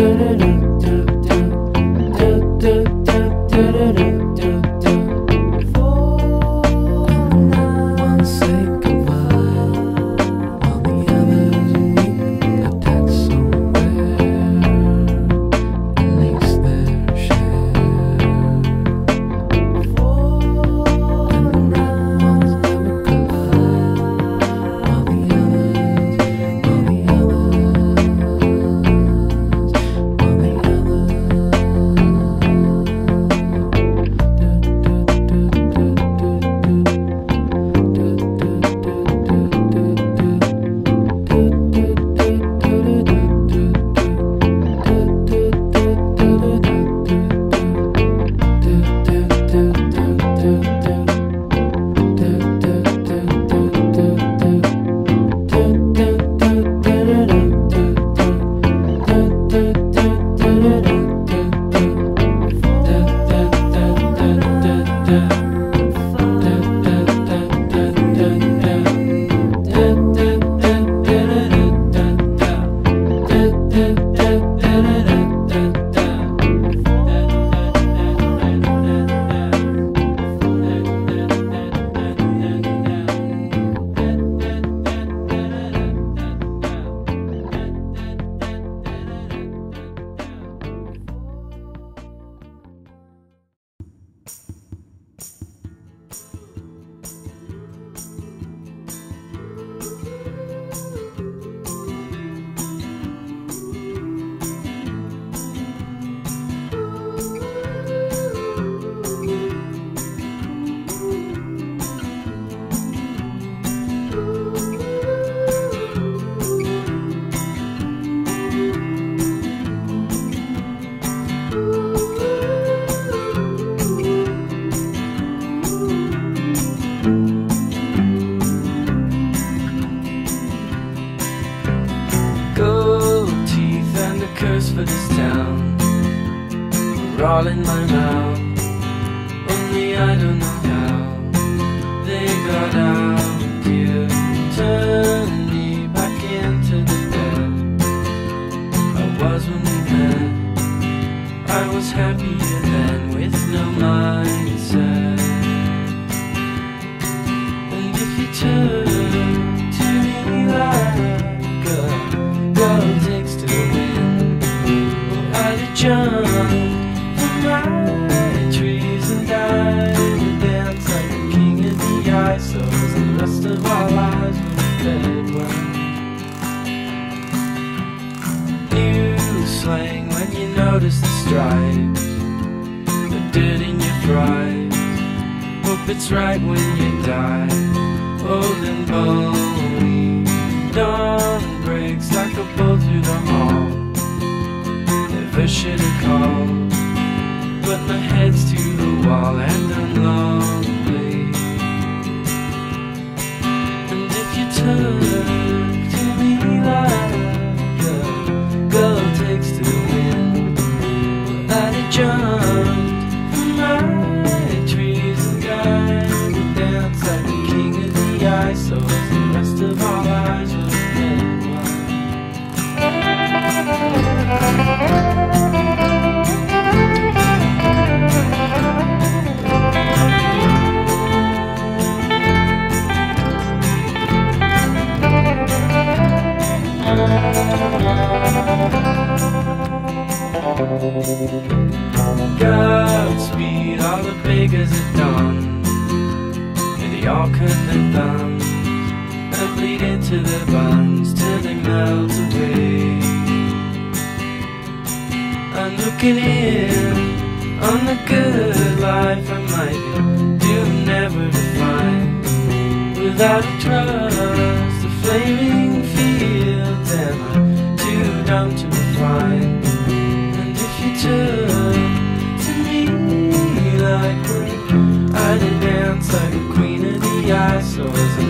do do do. was happy. notice the stripes The dirt in your fries Hope it's right when you die. Old and lonely Dawn breaks like a bolt through the hall. Never should've called But my head's too looking in on the good life I might be doomed never to find without a trust, a flaming field am I too dumb to refine and if you turn to me like a, I'd dance like a queen of the eyes.